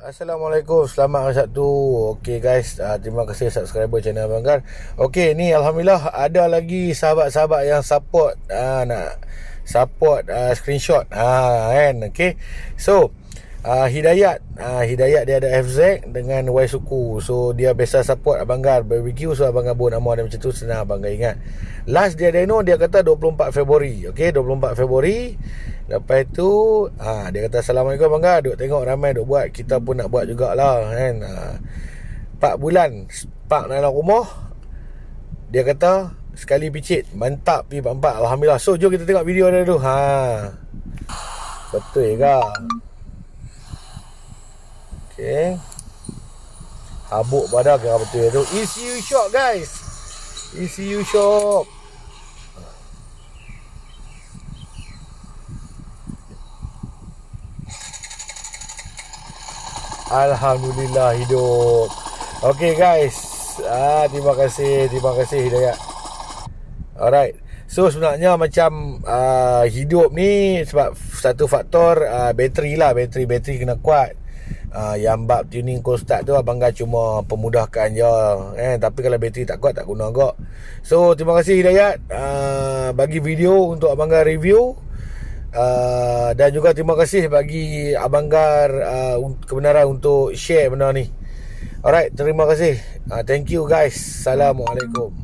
Assalamualaikum. Selamat hari Sabtu. Okay guys. Uh, Terima kasih subscriber channel Abang Gar. Okay ni Alhamdulillah Ada lagi sahabat-sahabat yang support uh, Nak Support uh, screenshot. Uh, kan? Okay So uh, Hidayat. Uh, Hidayat dia ada FZ Dengan Y Suku. So dia biasa support Abang Gar Barbecue. So Abang Gar buat nama dia macam tu Senang Abang Gar ingat. Last dia demo Dia kata 24 Februari. Okay 24 Februari. Lepas tu ha, Dia kata Assalamualaikum Abang Gar. Duk tengok ramai duk buat. Kita pun nak buat jugalah kan. Ha, 4 bulan Spark dalam rumah. Dia kata Sekali picit Mantap P44 Alhamdulillah. So jom kita tengok video dia dulu ha. Betul ke Okay Habuk badan kira betul tu ECU shop guys. ECU shop. Alhamdulillah hidup. Okay guys. Ah, Terima kasih Terima kasih Hidayat. Alright. So sebenarnya macam uh, Hidup ni Sebab satu faktor uh, Bateri lah. Bateri-bateri kena kuat uh, Yang bab tuning cold start tu Abang Gar cuma pemudahkan je eh, Tapi kalau bateri tak kuat Tak guna agak So terima kasih Hidayat uh, Bagi video untuk Abang Gar review Uh, dan juga terima kasih bagi Abang Gar uh, kebenaran untuk share benda ni. Alright, terima kasih. Uh, thank you guys. Assalamualaikum.